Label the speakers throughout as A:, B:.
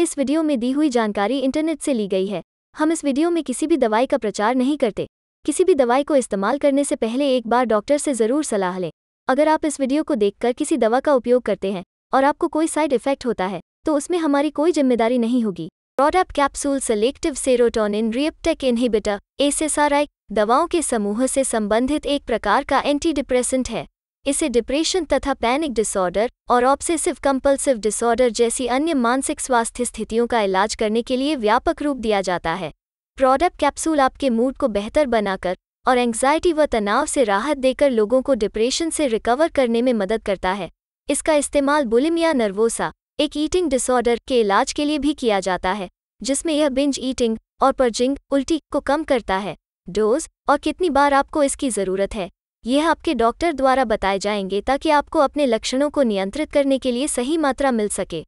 A: इस वीडियो में दी हुई जानकारी इंटरनेट से ली गई है। हम इस वीडियो में किसी भी दवाई का प्रचार नहीं करते। किसी भी दवाई को इस्तेमाल करने से पहले एक बार डॉक्टर से ज़रूर सलाह लें। अगर आप इस वीडियो को देखकर किसी दवा का उपयोग करते हैं और आपको कोई साइड इफ़ेक्ट होता है तो उसमें हमारी कोई ज़िम्मेदारी नहीं होगी। Product capsule selective serotonin reuptake inhibitor SSRI दवाओं के समूह से संबंधित एक प्रकार का एंटी डिप्रेसेंट है। इसे डिप्रेशन तथा पैनिक डिसऑर्डर और ऑब्सेसिव कंपल्सिव डिसऑर्डर जैसी अन्य मानसिक स्वास्थ्य स्थितियों का इलाज करने के लिए व्यापक रूप दिया जाता है। प्रोडक्ट कैप्सूल आपके मूड को बेहतर बनाकर और एंग्जाइटी व तनाव से राहत देकर लोगों को डिप्रेशन से रिकवर करने में मदद करता है। इसका इस्तेमाल बुलिमिया नर्वोसा एक ईटिंग डिसऑर्डर के इलाज के लिए भी किया जाता है, जिसमें यह बिंज ईटिंग और परजिंग उल्टी को कम करता है। डोज और कितनी बार आपको इसकी ज़रूरत है। यह आपके डॉक्टर द्वारा बताए जाएँगे ताकि आपको अपने लक्षणों को नियंत्रित करने के लिए सही मात्रा मिल सके।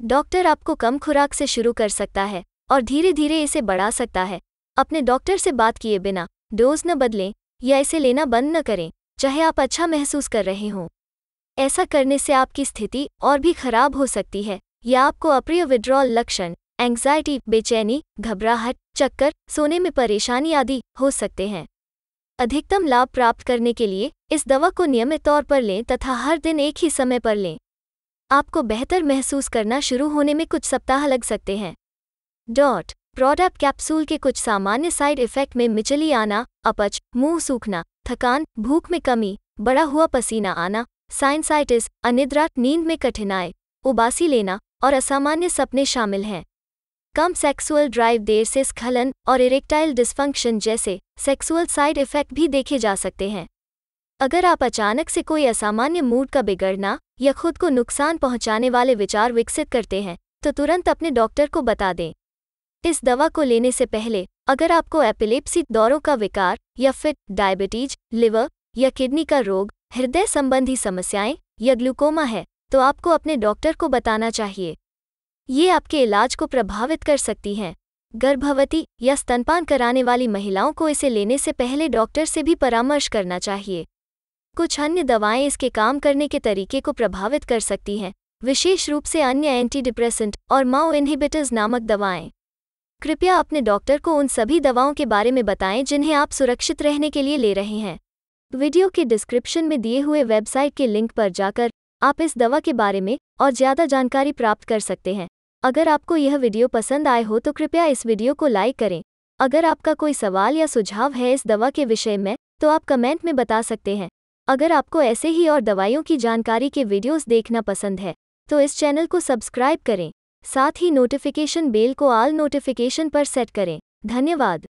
A: डॉक्टर आपको कम खुराक से शुरू कर सकता है और धीरे धीरे इसे बढ़ा सकता है। अपने डॉक्टर से बात किए बिना डोज न बदलें या इसे लेना बंद न करें, चाहे आप अच्छा महसूस कर रहे हों। ऐसा करने से आपकी स्थिति और भी खराब हो सकती है या आपको अप्रिय विड्रॉल लक्षण, एंग्जाइटी, बेचैनी, घबराहट, चक्कर, सोने में परेशानी आदि हो सकते हैं। अधिकतम लाभ प्राप्त करने के लिए इस दवा को नियमित तौर पर लें तथा हर दिन एक ही समय पर लें। आपको बेहतर महसूस करना शुरू होने में कुछ सप्ताह लग सकते हैं। डॉट, प्रोडक्ट कैप्सूल के कुछ सामान्य साइड इफ़ेक्ट में मिचली आना, अपच, मुँह सूखना, थकान, भूख में कमी बड़ा हुआ पसीना आना साइंसाइटिस अनिद्रा, नींद में कठिनाई, उबासी लेना और असामान्य सपने शामिल हैं। कम सेक्सुअल ड्राइव देर से स्खलन और इरेक्टाइल डिस्फंक्शन जैसे सेक्सुअल साइड इफ़ेक्ट भी देखे जा सकते हैं। अगर आप अचानक से कोई असामान्य मूड का बिगड़ना या खुद को नुकसान पहुँचाने वाले विचार विकसित करते हैं तो तुरंत अपने डॉक्टर को बता दें। इस दवा को लेने से पहले, अगर आपको एपिलेप्सी दौरों का विकार या फिर डायबिटीज़ लिवर या किडनी का रोग, हृदय संबंधी समस्याएँ या ग्लूकोमा है तो आपको अपने डॉक्टर को बताना चाहिए। ये आपके इलाज को प्रभावित कर सकती हैं। गर्भवती या स्तनपान कराने वाली महिलाओं को इसे लेने से पहले डॉक्टर से भी परामर्श करना चाहिए। कुछ अन्य दवाएँ इसके काम करने के तरीके को प्रभावित कर सकती हैं, विशेष रूप से अन्य एंटी डिप्रेसेंट और माओ इनहिबिटर्स नामक दवाएँ। कृपया अपने डॉक्टर को उन सभी दवाओं के बारे में बताएँ जिन्हें आप सुरक्षित रहने के लिए ले रहे हैं। वीडियो के डिस्क्रिप्शन में दिए हुए वेबसाइट के लिंक पर जाकर आप इस दवा के बारे में और ज़्यादा जानकारी प्राप्त कर सकते हैं। अगर आपको यह वीडियो पसंद आए हो तो कृपया इस वीडियो को लाइक करें। अगर आपका कोई सवाल या सुझाव है इस दवा के विषय में तो आप कमेंट में बता सकते हैं। अगर आपको ऐसे ही और दवाइयों की जानकारी के वीडियोस देखना पसंद है तो इस चैनल को सब्सक्राइब करें। साथ ही नोटिफिकेशन बेल को आल नोटिफिकेशन पर सेट करें। धन्यवाद।